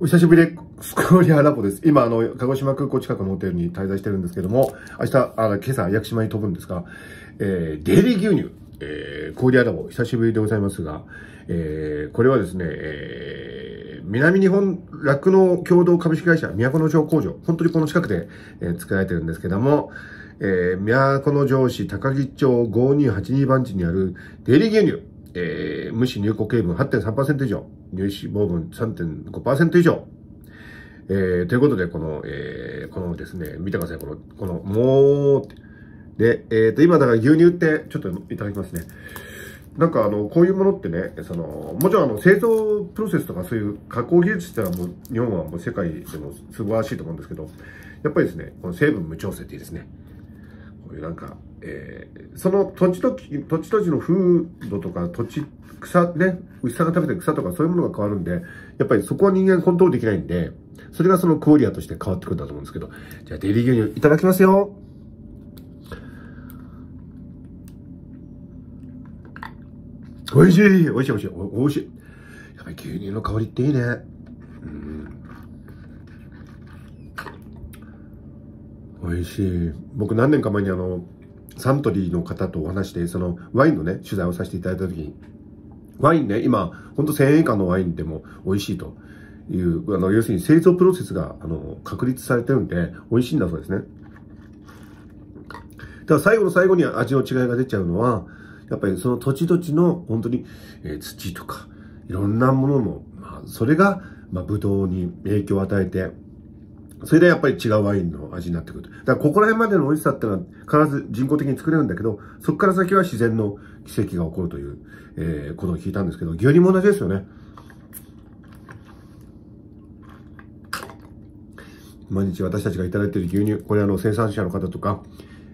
お久しぶりで、スコーリアラボです。今、あの、鹿児島空港近くのホテルに滞在してるんですけども、明日、あ今朝、屋久島に飛ぶんですが、えー、デイリー牛乳、えー、コーリアラボ、久しぶりでございますが、えー、これはですね、えー、南日本酪農共同株式会社、都城工場、本当にこの近くで、えー、作られてるんですけども、えー、都城市高木町5282番地にあるデイリー牛乳、えー、無視入庫成分8.3%以上、乳脂肪分3.5%以上、えー、ということで、この、えー、このですね、見てください、この、この、もう、で、えっ、ー、と、今だから牛乳って、ちょっといただきますね。なんかあの、こういうものってね、その、もちろんあの、製造プロセスとかそういう加工技術ってのはもう、日本はもう世界でも素晴らしいと思うんですけど、やっぱりですね、この成分無調整っていいですね。こういうなんか、えー、その土地土地、土地土地の風土とか土地、草ね、牛さんが食べてる草とかそういうものが変わるんで、やっぱりそこは人間コントロールできないんで、それがそのクオリアとして変わってくるんだと思うんですけど、じゃあデイリー牛乳いただきますよ。美味しい美味しい美味しい美味しい。やっぱり牛乳の香りっていいね。うん美味しい。僕何年か前にあの、サントリーの方とお話して、そのワインのね、取材をさせていただいたときに、ワインね、今、ほんと1000円以下のワインでも美味しいという、あの、要するに製造プロセスが、あの、確立されてるんで、美味しいんだそうですね。ただ最後の最後に味の違いが出ちゃうのは、やっぱりその土地土地の本当に、えー、土とか、いろんなものも、まあ、それが、まあ、ブドウに影響を与えて、それでやっぱり違うワインの味になってくる。だからここら辺までの美味しさってのは必ず人工的に作れるんだけど、そこから先は自然の奇跡が起こるという、えー、ことを聞いたんですけど、牛乳も同じですよね。毎日私たちがいただいている牛乳、これあの生産者の方とか、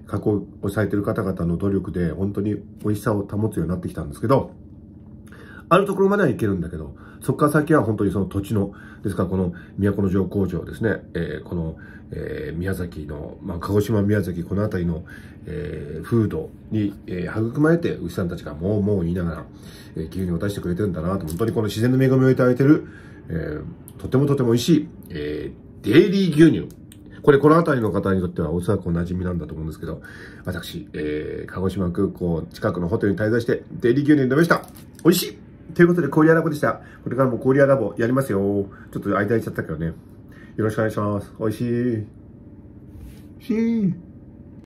加工をされている方々の努力で本当に美味しさを保つようになってきたんですけど、あるところまではいけるんだけど、そこから先は本当にその土地の、ですからこの都城工場ですね、えー、この、えー、宮崎の、まあ、鹿児島宮崎、この辺りの、えー、風土に、えー、育まれて牛さんたちがもうもう言いながら、えー、牛乳を出してくれてるんだなと、本当にこの自然の恵みをいただいてる、えー、とてもとても美味しい、えー、デイリー牛乳。これ、この辺りの方にとってはおそらくお馴染みなんだと思うんですけど、私、えー、鹿児島空港近くのホテルに滞在して、デイリー牛乳飲みました。美味しいということで、コリアラボでした。これからもコリアラボやりますよ。ちょっと間空いちゃったけどね。よろしくお願いします。美味しい。しー。